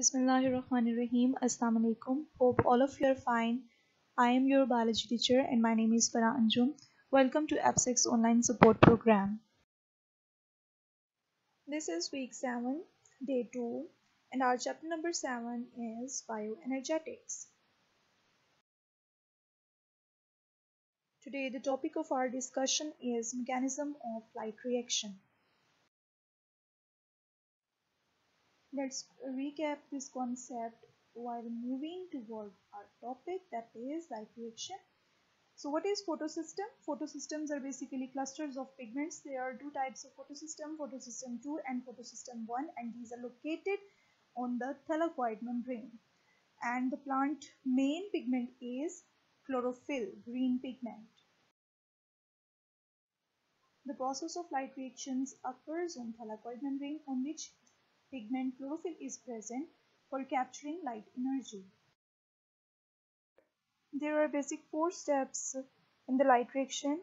Bismillahirrahmanirrahim. Assalamu alaikum. Hope all of you are fine. I am your biology teacher and my name is Farah Anjum. Welcome to APSACS online support program. This is week 7, day 2 and our chapter number 7 is bioenergetics. Today the topic of our discussion is mechanism of light reaction. Let's recap this concept while moving toward our topic that is light reaction. So what is photosystem? Photosystems are basically clusters of pigments. There are two types of photosystem, photosystem 2 and photosystem 1 and these are located on the thylakoid membrane. And the plant main pigment is chlorophyll, green pigment. The process of light reactions occurs on thylakoid membrane on which pigment chlorophyll is present for capturing light energy. There are basic four steps in the light reaction.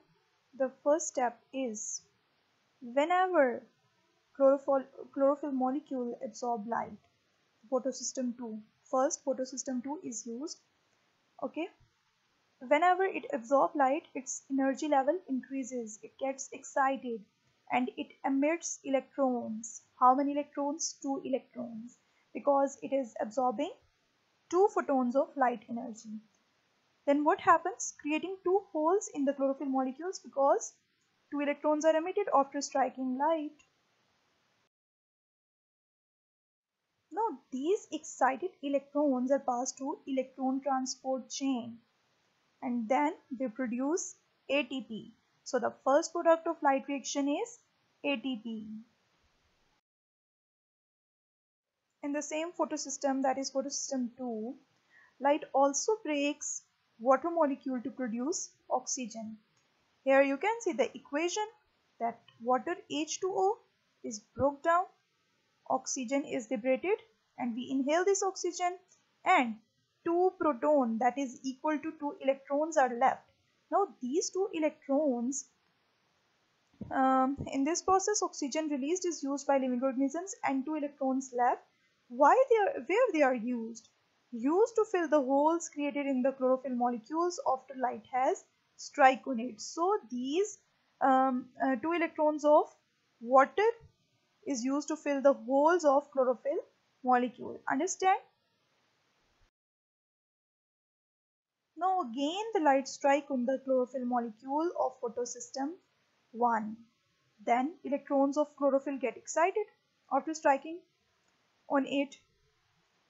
The first step is whenever chlorophyll, chlorophyll molecule absorb light, photosystem 2. First photosystem 2 is used. Okay. Whenever it absorb light, its energy level increases. It gets excited and it emits electrons. How many electrons? Two electrons because it is absorbing two photons of light energy. Then what happens? Creating two holes in the chlorophyll molecules because two electrons are emitted after striking light. Now these excited electrons are passed to electron transport chain and then they produce ATP so the first product of light reaction is ATP. In the same photosystem that is photosystem 2, light also breaks water molecule to produce oxygen. Here you can see the equation that water H2O is broke down, oxygen is liberated and we inhale this oxygen and 2 proton that is equal to 2 electrons are left now these two electrons, um, in this process oxygen released is used by living organisms and two electrons left. Why they are, where they are used? Used to fill the holes created in the chlorophyll molecules after light has strike on it. So these um, uh, two electrons of water is used to fill the holes of chlorophyll molecule. Understand? Now again the light strike on the chlorophyll molecule of photosystem 1. Then electrons of chlorophyll get excited after striking on it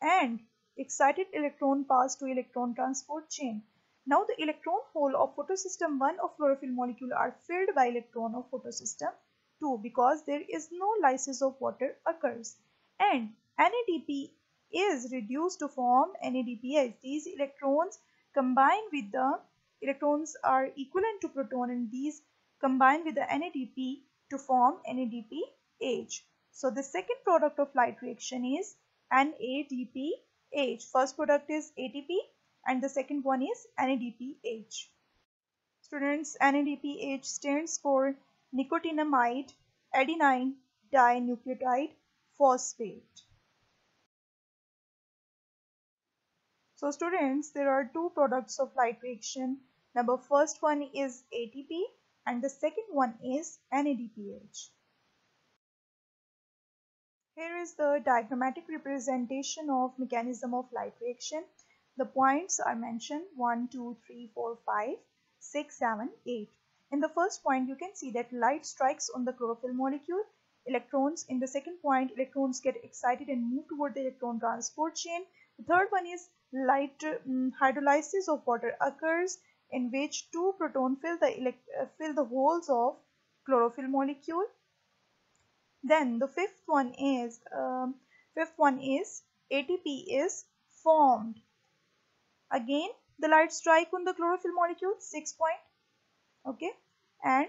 and excited electron pass to electron transport chain. Now the electron hole of photosystem 1 of chlorophyll molecule are filled by electron of photosystem 2 because there is no lysis of water occurs and NADP is reduced to form NADPH. These electrons combine with the electrons are equivalent to proton and these combine with the NADP to form NADPH. So the second product of light reaction is NADPH. First product is ATP and the second one is NADPH. Students, NADPH stands for nicotinamide adenine dinucleotide phosphate. So students, there are two products of light reaction. Number first one is ATP and the second one is NADPH. Here is the diagrammatic representation of mechanism of light reaction. The points are mentioned 1, 2, 3, 4, 5, 6, 7, 8. In the first point, you can see that light strikes on the chlorophyll molecule. Electrons, in the second point, electrons get excited and move toward the electron transport chain. The third one is hydrolysis of water occurs in which two proton fill the uh, fill the holes of chlorophyll molecule. Then the fifth one is um, fifth one is ATP is formed. Again the light strike on the chlorophyll molecule six point okay and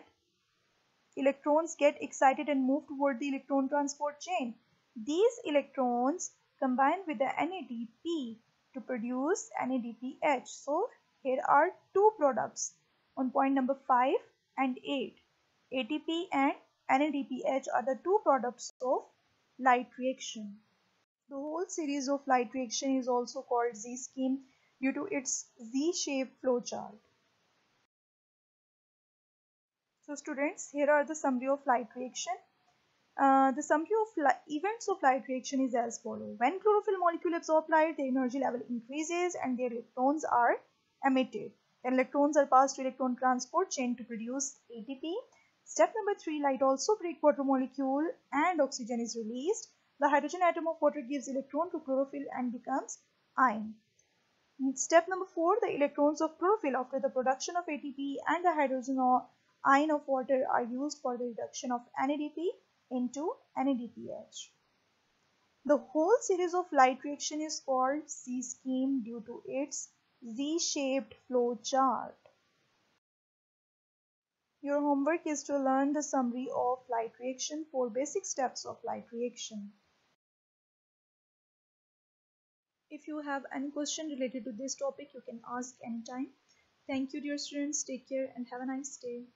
electrons get excited and move toward the electron transport chain. These electrons combine with the NADP to produce NADPH. So here are two products on point number 5 and 8. ATP and NADPH are the two products of light reaction. The whole series of light reaction is also called Z-scheme due to its Z-shaped flowchart. So students, here are the summary of light reaction. Uh, the summary of events of light reaction is as follows. When chlorophyll molecule absorb light, the energy level increases and their electrons are emitted. Then electrons are passed to electron transport chain to produce ATP. Step number 3, light also break water molecule and oxygen is released. The hydrogen atom of water gives electron to chlorophyll and becomes ion. Step number 4, the electrons of chlorophyll after the production of ATP and the hydrogen or ion of water are used for the reduction of NADP into NADPH. The whole series of light reaction is called Z-scheme due to its Z-shaped flow chart. Your homework is to learn the summary of light reaction for basic steps of light reaction. If you have any question related to this topic, you can ask anytime. Thank you dear students. Take care and have a nice day.